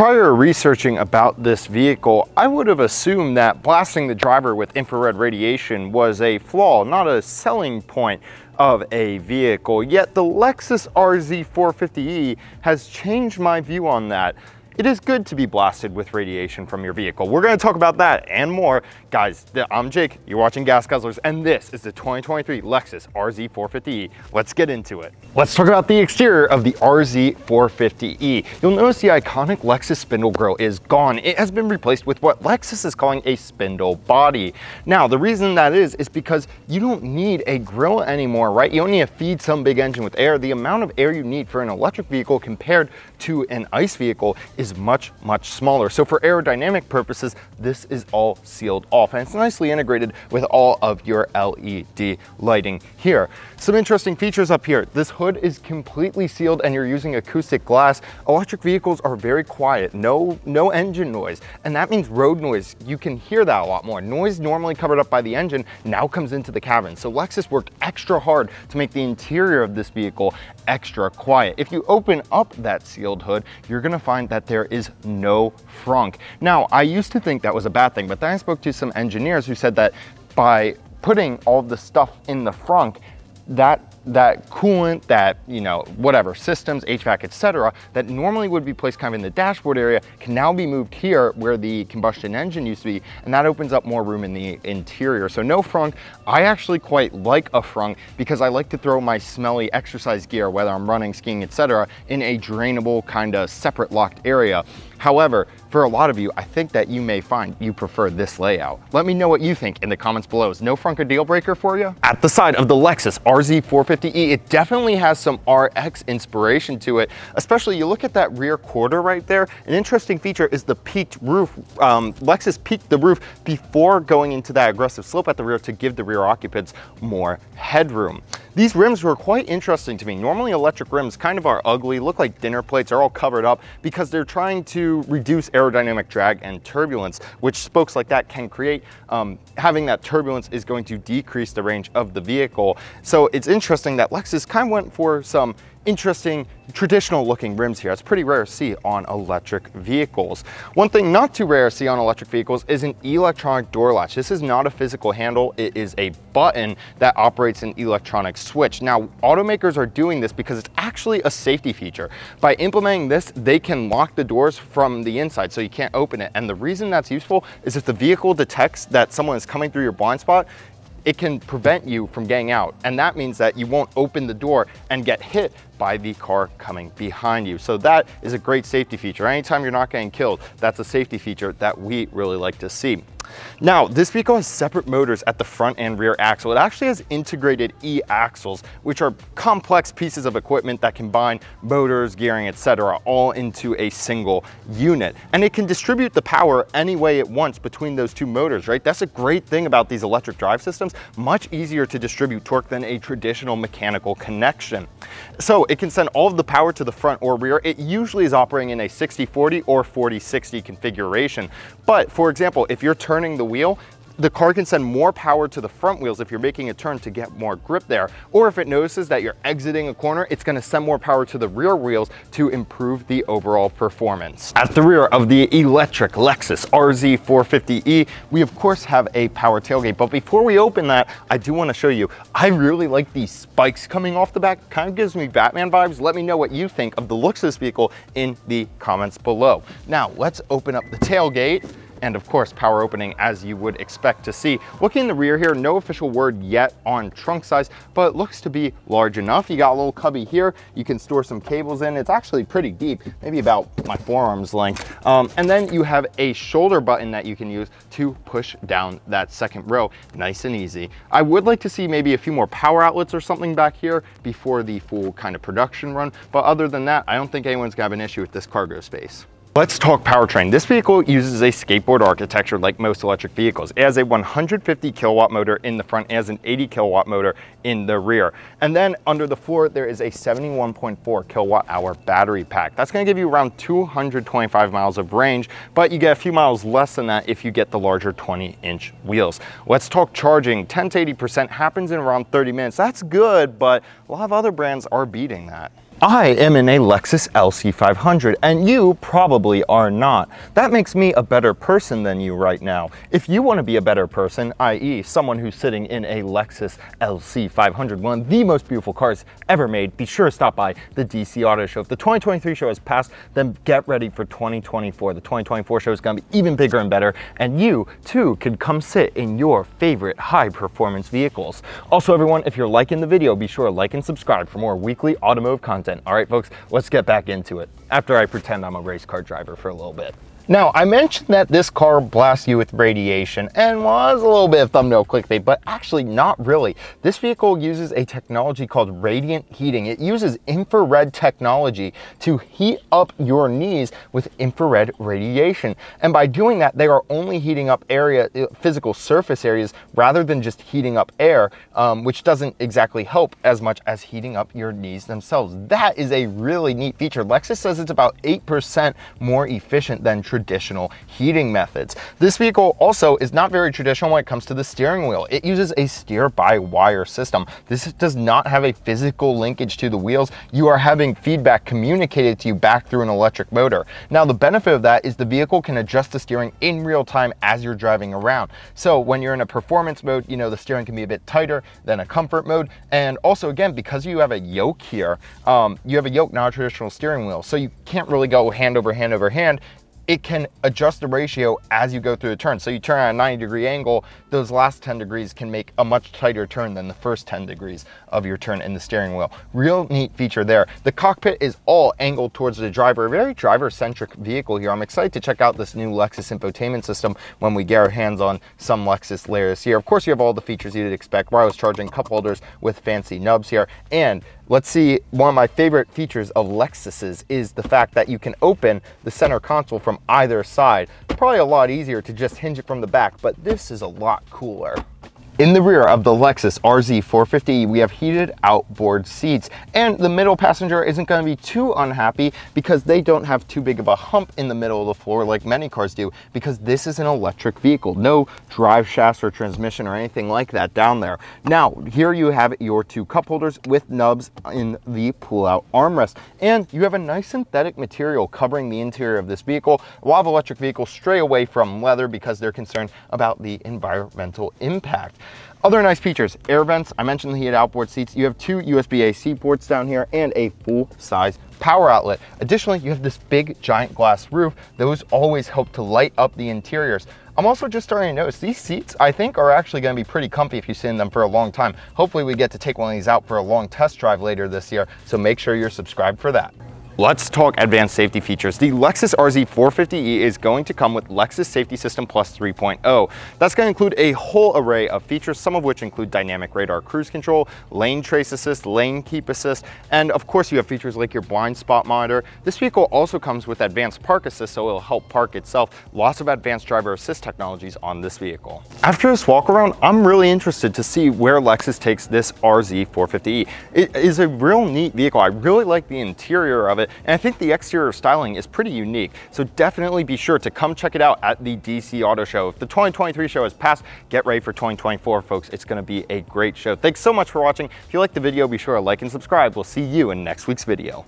Prior researching about this vehicle, I would have assumed that blasting the driver with infrared radiation was a flaw, not a selling point of a vehicle. Yet the Lexus RZ 450e has changed my view on that. It is good to be blasted with radiation from your vehicle. We're gonna talk about that and more. Guys, I'm Jake, you're watching Gas Guzzlers, and this is the 2023 Lexus RZ 450e. Let's get into it. Let's talk about the exterior of the RZ 450e. You'll notice the iconic Lexus spindle grille is gone. It has been replaced with what Lexus is calling a spindle body. Now, the reason that is, is because you don't need a grille anymore, right? You don't need to feed some big engine with air. The amount of air you need for an electric vehicle compared to an ICE vehicle is much, much smaller. So for aerodynamic purposes, this is all sealed off and it's nicely integrated with all of your LED lighting here. Some interesting features up here. This hood is completely sealed and you're using acoustic glass. Electric vehicles are very quiet, no, no engine noise. And that means road noise, you can hear that a lot more. Noise normally covered up by the engine now comes into the cabin. So Lexus worked extra hard to make the interior of this vehicle extra quiet. If you open up that sealed hood, you're gonna find that there is no frunk. Now, I used to think that was a bad thing, but then I spoke to some engineers who said that by putting all the stuff in the frunk, that that coolant, that, you know, whatever, systems, HVAC, etc., that normally would be placed kind of in the dashboard area can now be moved here where the combustion engine used to be, and that opens up more room in the interior. So no frunk. I actually quite like a frunk because I like to throw my smelly exercise gear, whether I'm running, skiing, etc., in a drainable kind of separate locked area. However, for a lot of you, I think that you may find you prefer this layout. Let me know what you think in the comments below. Is no frunk a deal breaker for you? At the side of the Lexus RZ450e, it definitely has some RX inspiration to it, especially you look at that rear quarter right there. An interesting feature is the peaked roof. Um, Lexus peaked the roof before going into that aggressive slope at the rear to give the rear occupants more headroom. These rims were quite interesting to me. Normally electric rims kind of are ugly, look like dinner plates, are all covered up because they're trying to reduce aerodynamic drag and turbulence, which spokes like that can create. Um, having that turbulence is going to decrease the range of the vehicle. So it's interesting that Lexus kind of went for some interesting traditional looking rims here. It's pretty rare to see on electric vehicles. One thing not too rare to see on electric vehicles is an electronic door latch. This is not a physical handle. It is a button that operates an electronic switch. Now, automakers are doing this because it's actually a safety feature. By implementing this, they can lock the doors from the inside so you can't open it. And the reason that's useful is if the vehicle detects that someone is coming through your blind spot, it can prevent you from getting out. And that means that you won't open the door and get hit by the car coming behind you. So that is a great safety feature. Anytime you're not getting killed, that's a safety feature that we really like to see. Now, this vehicle has separate motors at the front and rear axle. It actually has integrated e-axles, which are complex pieces of equipment that combine motors, gearing, etc., all into a single unit. And it can distribute the power any way it wants between those two motors, right? That's a great thing about these electric drive systems. Much easier to distribute torque than a traditional mechanical connection. So it can send all of the power to the front or rear. It usually is operating in a 60-40 or 40-60 configuration. But for example, if you're turning the wheel, the car can send more power to the front wheels if you're making a turn to get more grip there. Or if it notices that you're exiting a corner, it's gonna send more power to the rear wheels to improve the overall performance. At the rear of the electric Lexus RZ450e, we of course have a power tailgate. But before we open that, I do wanna show you, I really like these spikes coming off the back. Kind of gives me Batman vibes. Let me know what you think of the looks of this vehicle in the comments below. Now, let's open up the tailgate and of course power opening as you would expect to see. Looking in the rear here, no official word yet on trunk size, but looks to be large enough. You got a little cubby here. You can store some cables in. It's actually pretty deep, maybe about my forearm's length. Um, and then you have a shoulder button that you can use to push down that second row, nice and easy. I would like to see maybe a few more power outlets or something back here before the full kind of production run. But other than that, I don't think anyone's gonna have an issue with this cargo space. Let's talk powertrain. This vehicle uses a skateboard architecture like most electric vehicles. It has a 150 kilowatt motor in the front, it has an 80 kilowatt motor in the rear. And then under the floor, there is a 71.4 kilowatt hour battery pack. That's gonna give you around 225 miles of range, but you get a few miles less than that if you get the larger 20 inch wheels. Let's talk charging. 10 to 80% happens in around 30 minutes. That's good, but a lot of other brands are beating that. I am in a Lexus LC500 and you probably are not. That makes me a better person than you right now. If you want to be a better person, i.e. someone who's sitting in a Lexus LC500, one of the most beautiful cars ever made, be sure to stop by the DC Auto Show. If the 2023 show has passed, then get ready for 2024. The 2024 show is going to be even bigger and better and you too can come sit in your favorite high performance vehicles. Also everyone, if you're liking the video, be sure to like and subscribe for more weekly automotive content All right, folks, let's get back into it after I pretend I'm a race car driver for a little bit. Now, I mentioned that this car blasts you with radiation and was a little bit of thumbnail clickbait, but actually not really. This vehicle uses a technology called radiant heating. It uses infrared technology to heat up your knees with infrared radiation. And by doing that, they are only heating up area, uh, physical surface areas rather than just heating up air, um, which doesn't exactly help as much as heating up your knees themselves. That is a really neat feature. Lexus says it's about 8% more efficient than traditional traditional heating methods. This vehicle also is not very traditional when it comes to the steering wheel. It uses a steer-by-wire system. This does not have a physical linkage to the wheels. You are having feedback communicated to you back through an electric motor. Now, the benefit of that is the vehicle can adjust the steering in real time as you're driving around. So when you're in a performance mode, you know, the steering can be a bit tighter than a comfort mode. And also, again, because you have a yoke here, um, you have a yoke, not a traditional steering wheel. So you can't really go hand over hand over hand it can adjust the ratio as you go through the turn. So you turn at a 90 degree angle, those last 10 degrees can make a much tighter turn than the first 10 degrees of your turn in the steering wheel. Real neat feature there. The cockpit is all angled towards the driver, very driver-centric vehicle here. I'm excited to check out this new Lexus infotainment system when we get our hands on some Lexus later this year. Of course, you have all the features you'd expect, wireless charging, cup holders with fancy nubs here, and Let's see, one of my favorite features of Lexus's is the fact that you can open the center console from either side. Probably a lot easier to just hinge it from the back, but this is a lot cooler. In the rear of the Lexus RZ450, we have heated outboard seats and the middle passenger isn't going to be too unhappy because they don't have too big of a hump in the middle of the floor like many cars do because this is an electric vehicle. No drive shafts or transmission or anything like that down there. Now, here you have your two cup holders with nubs in the pull-out armrest and you have a nice synthetic material covering the interior of this vehicle. A lot of electric vehicles stray away from leather because they're concerned about the environmental impact. Other nice features, air vents, I mentioned the heated outboard seats. You have two USB-A-C ports down here and a full-size power outlet. Additionally, you have this big giant glass roof. Those always help to light up the interiors. I'm also just starting to notice these seats, I think, are actually going to be pretty comfy if you sit in them for a long time. Hopefully we get to take one of these out for a long test drive later this year, so make sure you're subscribed for that. Let's talk advanced safety features. The Lexus RZ 450e is going to come with Lexus Safety System Plus 3.0. That's going to include a whole array of features, some of which include dynamic radar cruise control, lane trace assist, lane keep assist, and of course you have features like your blind spot monitor. This vehicle also comes with advanced park assist, so it'll help park itself. Lots of advanced driver assist technologies on this vehicle. After this walk around, I'm really interested to see where Lexus takes this RZ 450e. It is a real neat vehicle. I really like the interior of it and I think the exterior styling is pretty unique. So definitely be sure to come check it out at the DC Auto Show. If the 2023 show has passed, get ready for 2024, folks. It's gonna be a great show. Thanks so much for watching. If you liked the video, be sure to like and subscribe. We'll see you in next week's video.